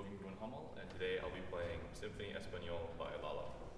Logan Gruen Hummel, and today I'll be playing Symphony Espanol by Lala.